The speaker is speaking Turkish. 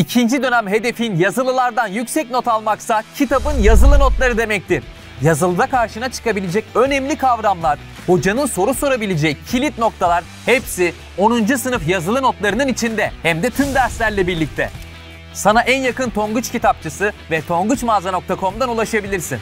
İkinci dönem hedefin yazılılardan yüksek not almaksa kitabın yazılı notları demektir. Yazılıda karşına çıkabilecek önemli kavramlar, hocanın soru sorabileceği kilit noktalar hepsi 10. sınıf yazılı notlarının içinde hem de tüm derslerle birlikte. Sana en yakın Tonguç kitapçısı ve tonguçmağaza.com'dan ulaşabilirsin.